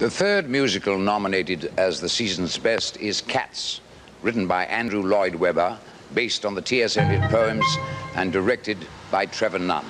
The third musical nominated as the season's best is Cats, written by Andrew Lloyd Webber, based on the T.S. Eliot poems and directed by Trevor Nunn.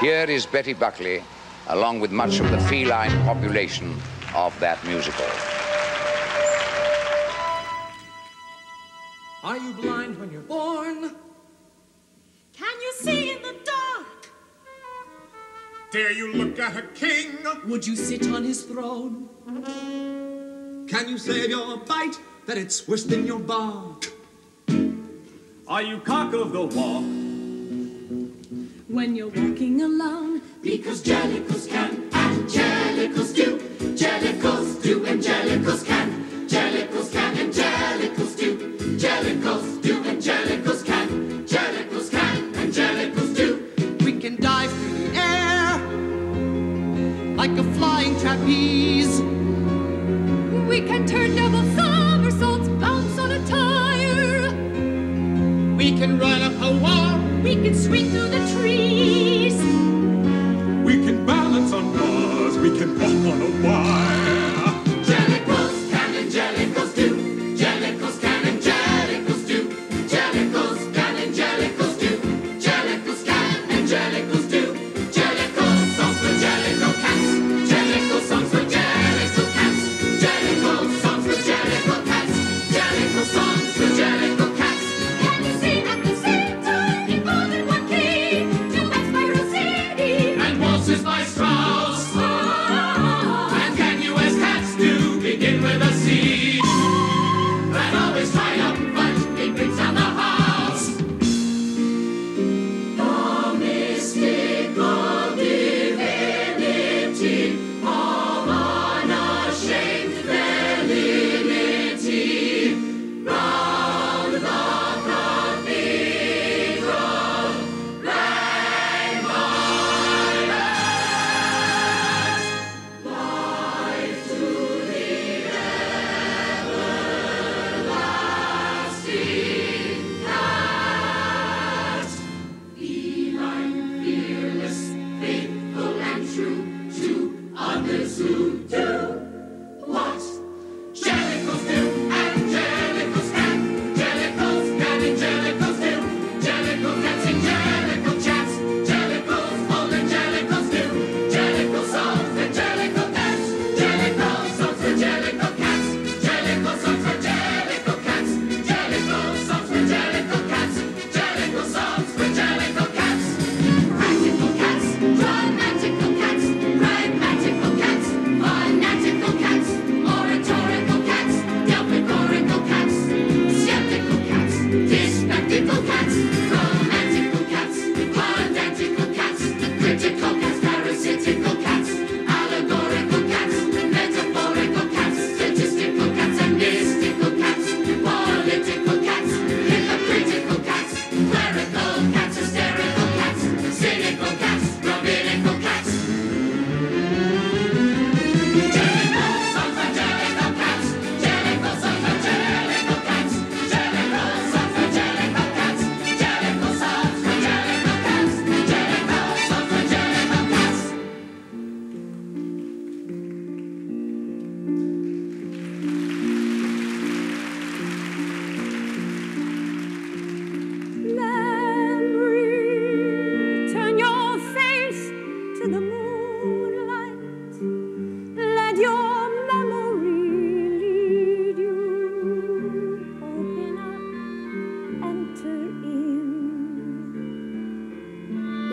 Here is Betty Buckley, along with much of the feline population of that musical. Are you blind when you're born? Dare you look at a king? Would you sit on his throne? Can you save your bite that it's worse than your bark? Are you cock of the walk? When you're walking alone, because jellicles can and do, jellicles do and can. like a flying trapeze. We can turn double somersaults, bounce on a tire. We can run up a wall. We can swing through the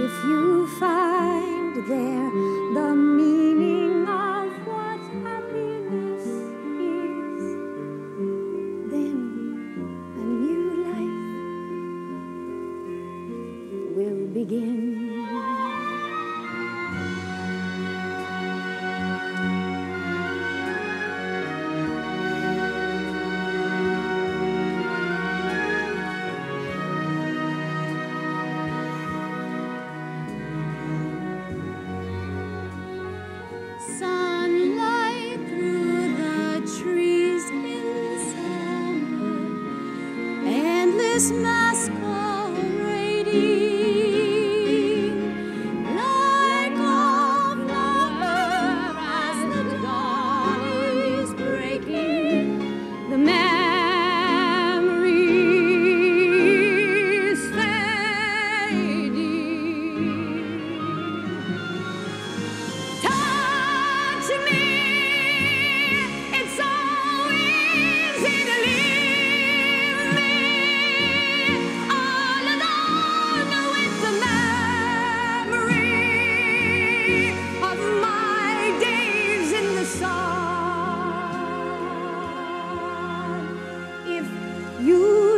if you find there the meaning of what happiness is, then a new life will begin. Christmas.